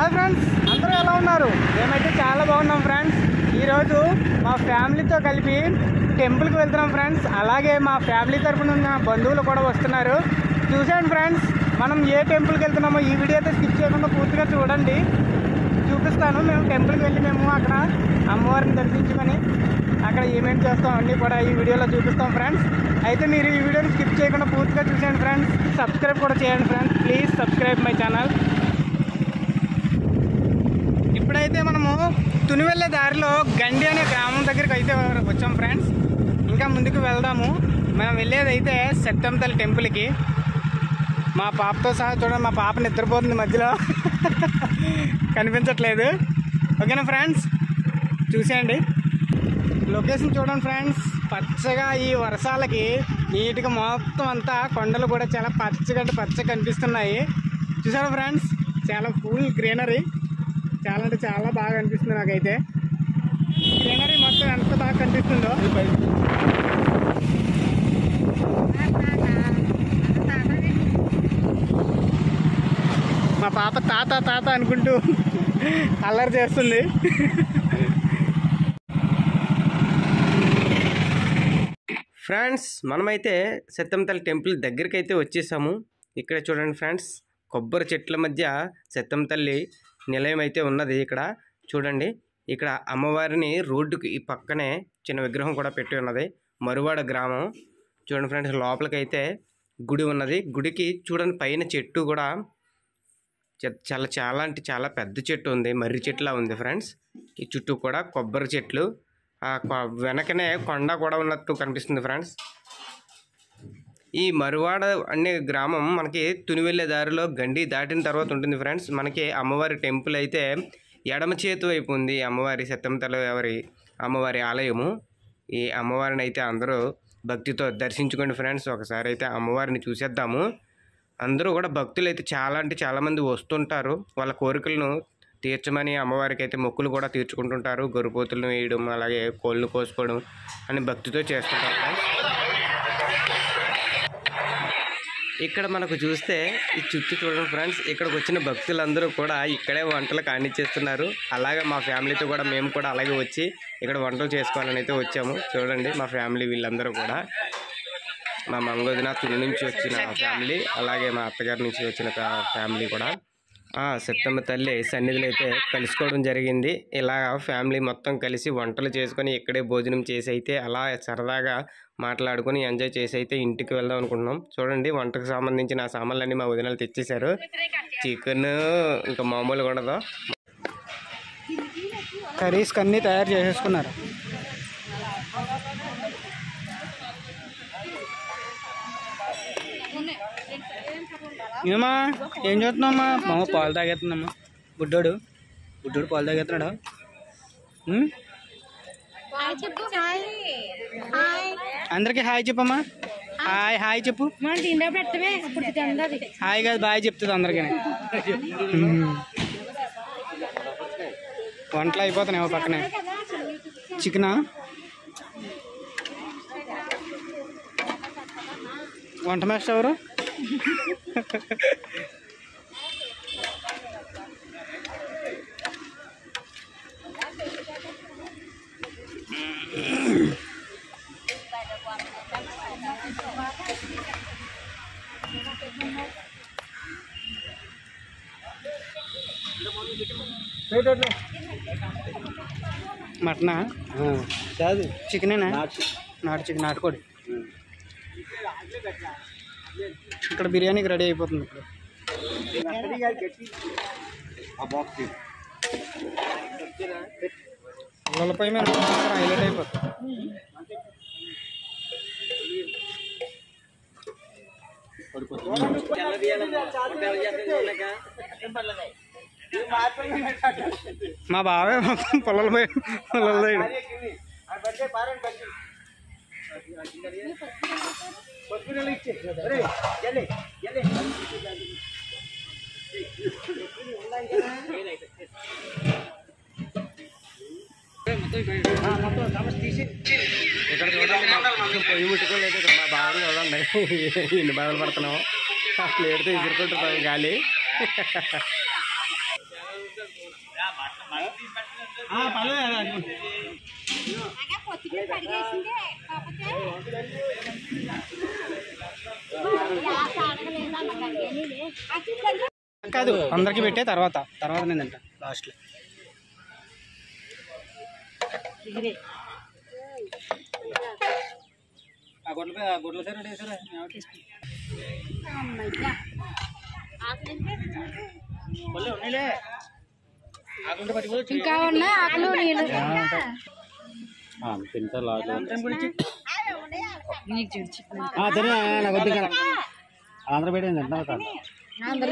Hi friends అందరూ ఎలా ఉన్నారు? మేమైతే చాలా బాగున్నాం ఫ్రెండ్స్ ఈరోజు మా ఫ్యామిలీతో కలిపి టెంపుల్కి వెళ్తున్నాం ఫ్రెండ్స్ అలాగే మా ఫ్యామిలీ తరఫున ఉన్న బంధువులు కూడా వస్తున్నారు. చూసాను ఫ్రెండ్స్ మనం ఏ టెంపుల్కి వెళ్తున్నామో ఈ వీడియో అయితే స్కిప్ చేయకుండా పూర్తిగా చూడండి. చూపిస్తాను మేము టెంపుల్కి వెళ్ళి మేము అక్కడ అమ్మవారిని దర్శించుకొని అక్కడ ఏమేమి చేస్తాం అన్నీ కూడా ఈ వీడియోలో చూపిస్తాం ఫ్రెండ్స్ అయితే మీరు ఈ వీడియోని స్కిప్ చేయకుండా పూర్తిగా చూసేయండి ఫ్రెండ్స్ సబ్స్క్రైబ్ కూడా చేయండి friends please subscribe my channel ఇప్పుడైతే మనము తుని వెళ్ళే దారిలో గండి అనే గ్రామం దగ్గరికి అయితే వచ్చాం ఫ్రెండ్స్. ఇంకా ముందుకు వెళ్దాము. మనం వెళ్ళేది అయితే సత్యంతల్లి టెంపుల్కి. మా పాపతో సహా చూడండి మా పాప నిద్రపోతుంది మధ్యలో. కనిపించట్లేదు. ఓకేనా ఫ్రెండ్స్? చూసేయండి. లొకేషన్ చూడండి ఫ్రెండ్స్. పచ్చగా ఈ వర్షాలకి నీట్గా మొత్తం అంతా కొండలు కూడా చాలా పచ్చగంటే పచ్చగా కనిపిస్తున్నాయి. చూసారా ఫ్రెండ్స్? చాలా ఫుల్ గ్రీనరీ. చాలా అంటే చాలా బాగా అనిపిస్తుంది నాకైతే. గ్రీనరీ మొత్తం ఎంత బాగా కనిపిస్తుందో. మా పాప తాత తాత అనుకుంటూ అల్లరి చేస్తుంది. ఫ్రెండ్స్ మనమైతే సత్యంతల్లి టెంపుల్ దగ్గరికి అయితే వచ్చేసాము. ఇక్కడ చూడండి ఫ్రెండ్స్ కొబ్బరి చెట్ల మధ్య సత్యంతల్లి నిలయం అయితే ఉన్నది ఇక్కడ. చూడండి ఇక్కడ అమ్మవారిని రోడ్డుకి ఈ పక్కనే చిన్న విగ్రహం కూడా పెట్టి ఉన్నది. మరువాడ గ్రామం. చూడండి ఫ్రెండ్స్ లోపలికైతే గుడి ఉన్నది. గుడికి చూడండి పైన చెట్టు కూడా చాలా చాలా అంటే చాలా పెద్ద చెట్టు ఉంది. మర్రి చెట్టులా ఉంది ఫ్రెండ్స్. ఈ చుట్టూ కూడా కొబ్బరి చెట్లు. ఆ కొ- వెనకనే కొండ కూడా ఉన్నట్టు కనిపిస్తుంది ఫ్రెండ్స్. ఈ మరువాడ అనే గ్రామం మనకి తుని వెళ్ళే దారిలో గండి దాటిన తర్వాత ఉంటుంది ఫ్రెండ్స్. మనకి అమ్మవారి టెంపుల్ అయితే ఎడమ చేతి వైపు ఉంది అమ్మవారి సత్యంతల ఎవరి అమ్మవారి ఆలయము. ఈ అమ్మవారిని అయితే అందరూ భక్తితో దర్శించుకోండి ఫ్రెండ్స్. ఒకసారి అయితే అమ్మవారిని చూసేద్దాము. అందరూ కూడా భక్తులు అయితే చాలా అంటే చాలామంది వస్తుంటారు. వాళ్ళ కోరికలను తీర్చమని అమ్మవారికి అయితే మొక్కులు కూడా తీర్చుకుంటుంటారు. గొర్రెపోతులను వేయడం అలాగే కోళ్ళు కోసుకోవడం అని భక్తితో చేస్తుంటారు ఫ్రెండ్స్. ఇక్కడ మనకు చూస్తే ఈ చుట్టూ చూడండి ఫ్రెండ్స్ ఇక్కడికి వచ్చిన భక్తులందరూ కూడా ఇక్కడే వంటలు కానిచ్చేస్తున్నారు. అలాగే మా ఫ్యామిలీతో కూడా మేము కూడా అలాగే వచ్చి ఇక్కడ వంటలు చేసుకోవాలని అయితే వచ్చాము. చూడండి మా ఫ్యామిలీ వీళ్ళందరూ కూడా. మా మంగోదిన తుని నుంచి వచ్చిన ఫ్యామిలీ అలాగే మా అత్తగారి నుంచి వచ్చిన ఫ్యామిలీ కూడా. ఆ, తల్లి సన్నిధిలో అయితే కలుసుకోవడం జరిగింది. ఇలా ఫ్యామిలీ మొత్తం కలిసి వంటలు చేసుకొని ఇక్కడే భోజనం చేసి అయితే అలా సరదాగా మాట్లాడుకొని ఎంజాయ్ చేసి అయితే ఇంటికి వెళ్దాం అనుకుంటున్నాం. చూడండి వంటకు సంబంధించిన ఆ సామాన్లన్నీ మా వదినలు తెచ్చేశారు. చికెన్ ఇంకా మామూలుగా ఉండదు. కర్రీస్కి అన్నీ తయారు చేసేసుకున్నారు. ఏమా ఏం చూస్తున్నామ్మా మామ పాలు తాగేస్తుందమ్మా. బుడ్డోడు బుడ్డోడు పాలు తాగేస్తున్నాడు? అందరికీ హాయ్ చెప్పమ్మా. హాయ్ హాయ్ చెప్పు. హాయ్ కాదు బాయ్ చెప్తుంది అందరికీ. వంటలు అయిపోతున్నాయి పక్కనే. చికెనా? వంట మాస్టర్ ఎవరు? మటనా కాదు చికెనేనా నాటు చికెన్ నాటుకోడి ఇక్కడ బిర్యానీకి రెడీ అయిపోతుంది ఇప్పుడు ఉల్లలపై మీద హైలైట్ అయిపోతుంది మా బావే మొత్తం పొలాలపై పొలాలు ఇక్కడ చూడండి మొత్తం పొయ్యి ముట్టుకోలేదు ఇక్కడ మా బావని చూడండి ఎన్ని బాధలు పడుతున్నాము ఆ ప్లేట్తో ఎదుర్కొంటున్నాం గాలి కాదు అందరికి పెట్టే తర్వాత తర్వాత నేను తింటా లాస్ట్లో ఆ గుడ్ల ఆ గుడ్ల సరే వేసారా పట్టుకోవచ్చు ఇంకా ఉన్నాయి? ఆకులు నీళ్ళు.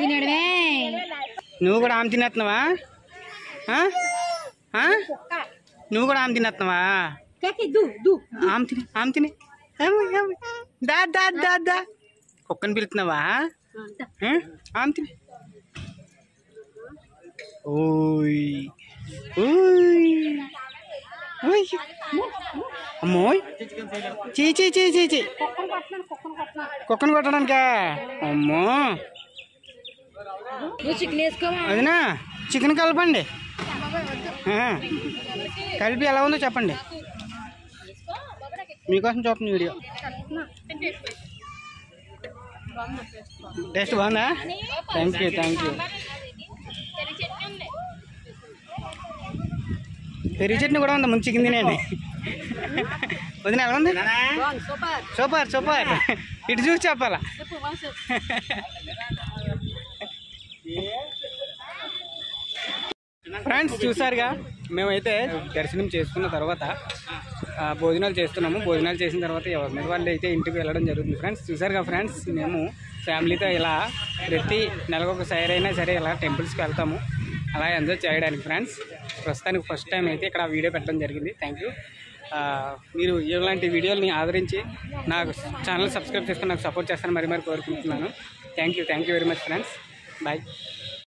తినడమే. నువ్వు కూడా ఆమె తినేస్తున్నావా? నువ్వు కూడా ఆమె తినేస్తున్నావా? దు దు ఆమె తిని ఆమె తిని. దా దా దా దా. కుక్కని పిలుస్తున్నావా? ఆ? ఆమె తిని. ఓయ్ ఓయ్ ఓయ్ అమ్మోయ్ చీ చీ చీ చీ చీ కుక్కను కొట్టడానికా? అమ్మో. చికెన్ అదినా చికెన్ కలపండి. కలిపి ఎలా ఉందో చెప్పండి. మీకోసం చూస్తుంది వీడియో. టేస్ట్ బాగుందా? థ్యాంక్ యూ థ్యాంక్ యూ పెరుగు చట్నీ కూడా ఉంది ముందు చికెన్ తినేయండి వదిన ఎలా ఉంది? సూపర్. సూపర్ ఇటు చూసి చెప్పాలా? ఫ్రెండ్స్ చూసారుగా? మేమైతే దర్శనం చేసుకున్న తర్వాత భోజనాలు చేస్తున్నాము. భోజనాలు చేసిన తర్వాత ఎవరి మీద వాళ్ళు అయితే ఇంటికి వెళ్ళడం జరుగుతుంది. ఫ్రెండ్స్ చూసారుగా ఫ్రెండ్స్? మేము ఫ్యామిలీతో ఇలా ప్రతి నెలకొకసారి అయినా సరే ఇలా టెంపుల్స్కి వెళ్తాము. అలా ఎంజాయ్ చేయడానికి ఫ్రెండ్స్ ప్రస్తుతానికి ఫస్ట్ టైం అయితే ఇక్కడ వీడియో పెట్టడం జరిగింది. థ్యాంక్ యూ మీరు ఇలాంటి వీడియోలని ఆదరించి నాకు ఛానల్ సబ్స్క్రైబ్ చేసుకుని నాకు సపోర్ట్ చేస్తాను మరి మరి కోరుకుంటున్నాను. Thank you thank you very much friends bye